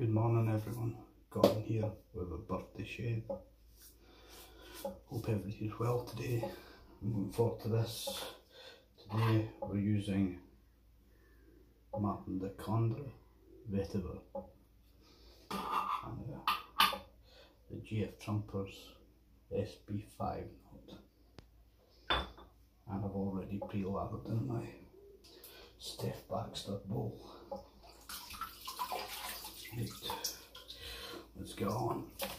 Good morning everyone. Gordon here with a birthday shave. Hope everybody's well today. I'm looking forward to this. Today we're using Martin de Candre Vetyver and uh, the GF Trumpers SB5 note. And I've already pre-lathered in my Steph Baxter bowl. Let's go on.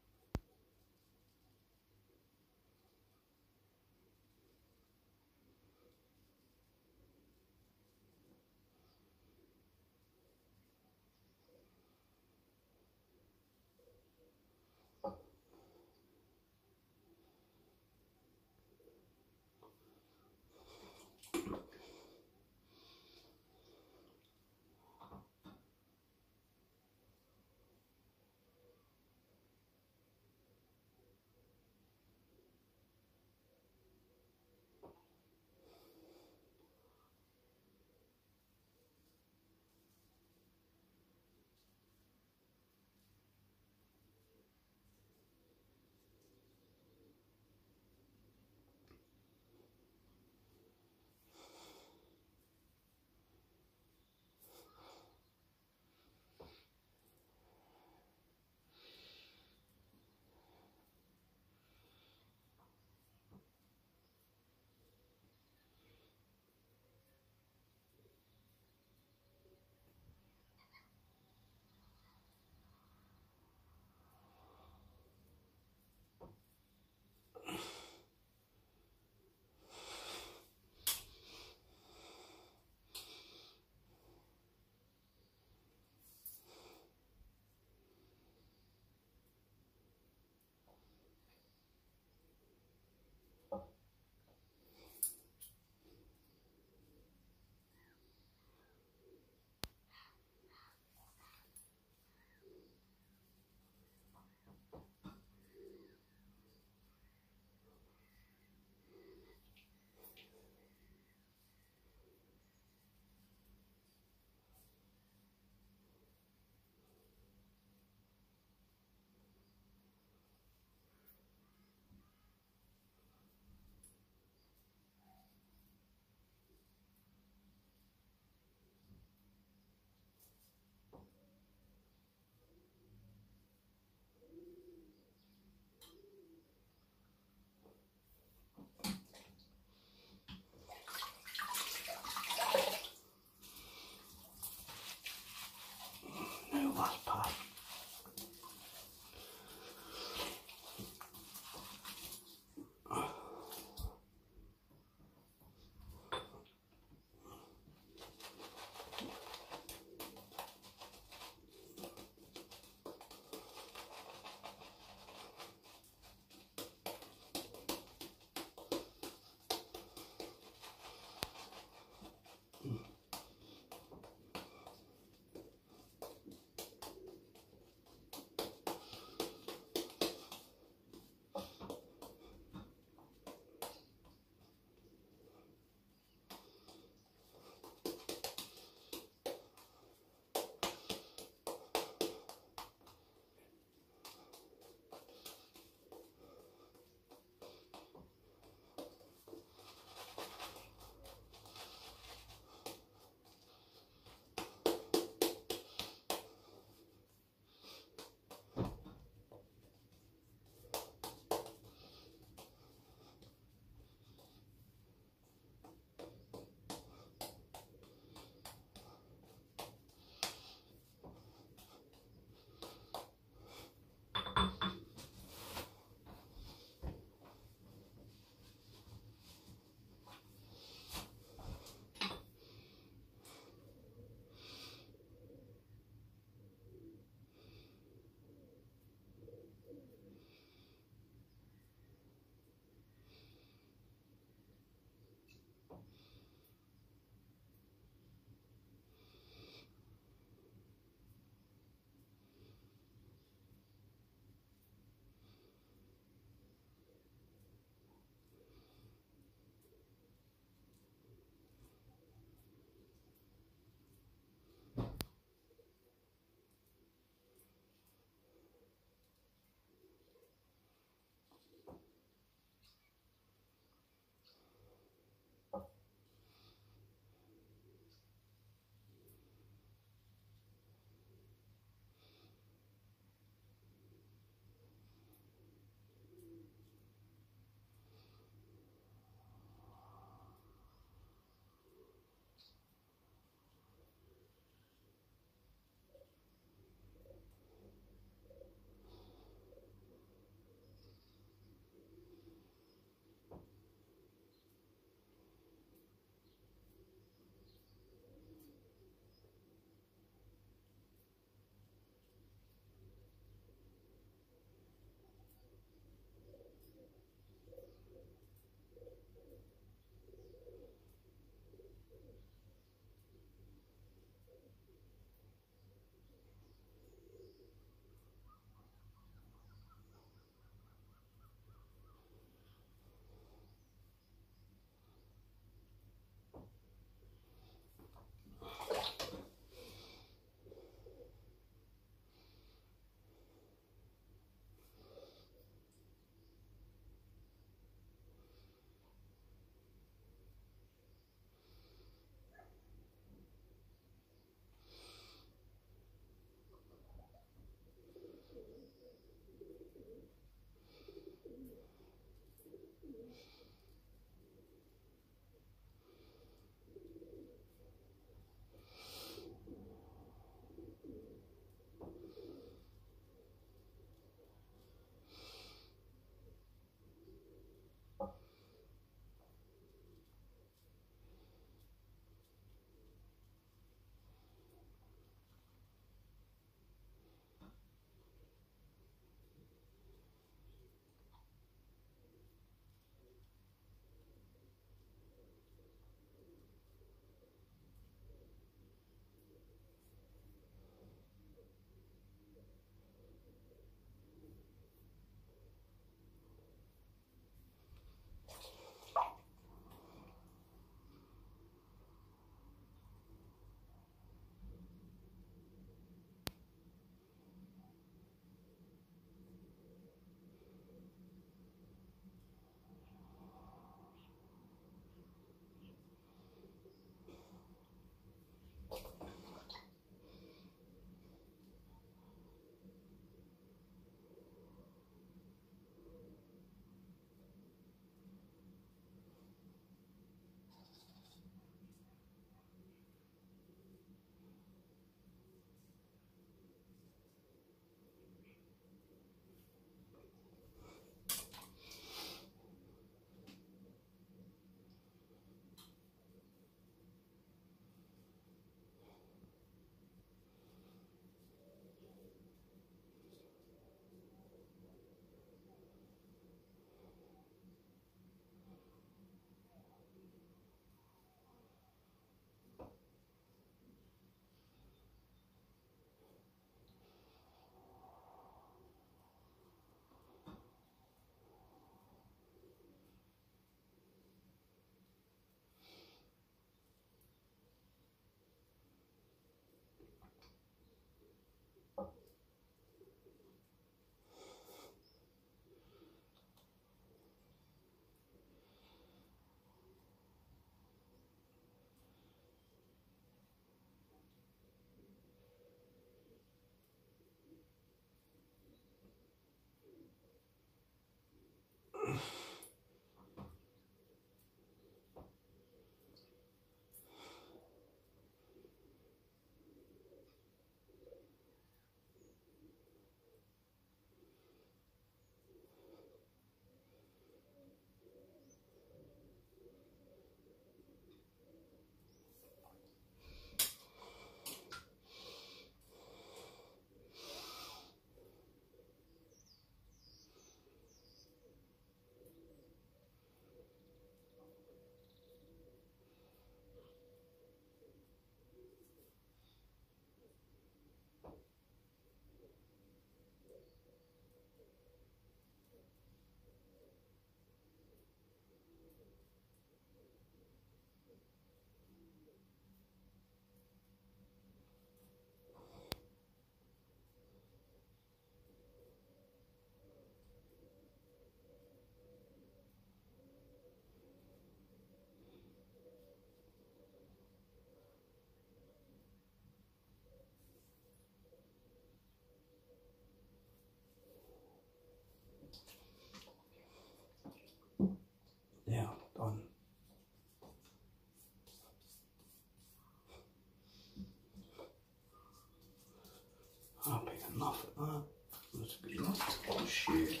Was good enough. Oh shit.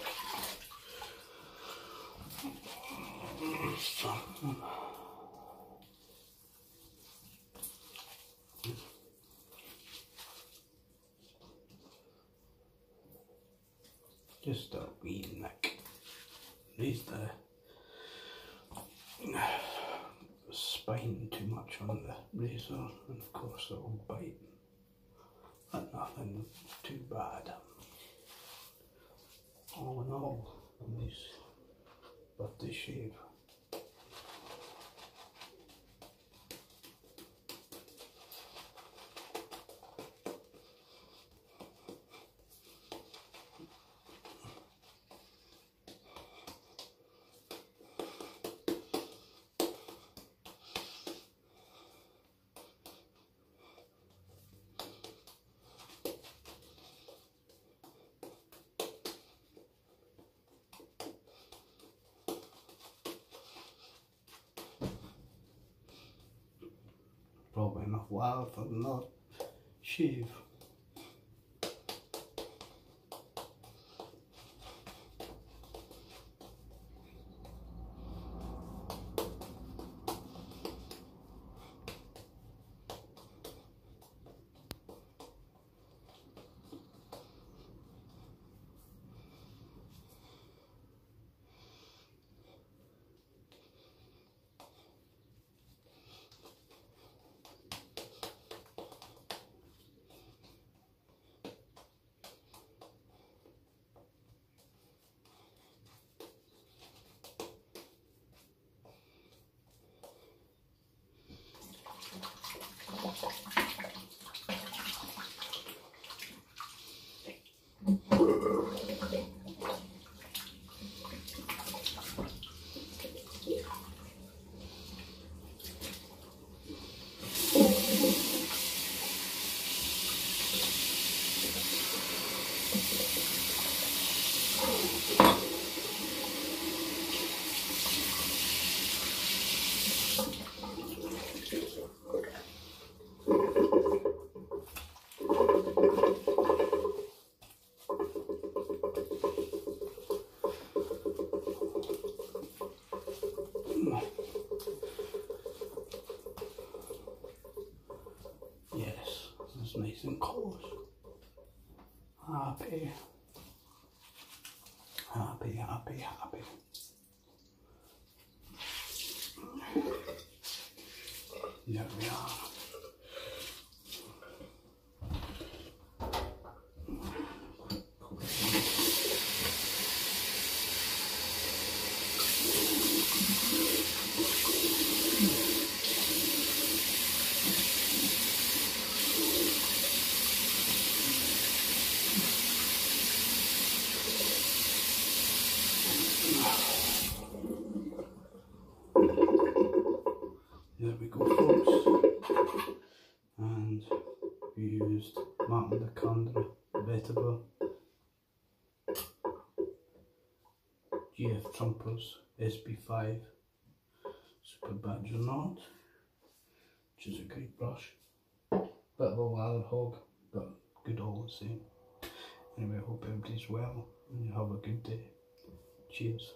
Just a wee nick. Raise the spine too much on the razor and of course it will bite. But nothing too bad. All in all, a nice birthday shave. Enough while for another nice and close. Happy. Happy, happy, happy. There we are. There we go folks. And we used Martin de Candre Vetyver GF Trumpers SB5 Super Badger Knot which is a great brush. Bit of a lather hog but good all the same. Anyway I hope everybody's well and you have a good day. Cheers.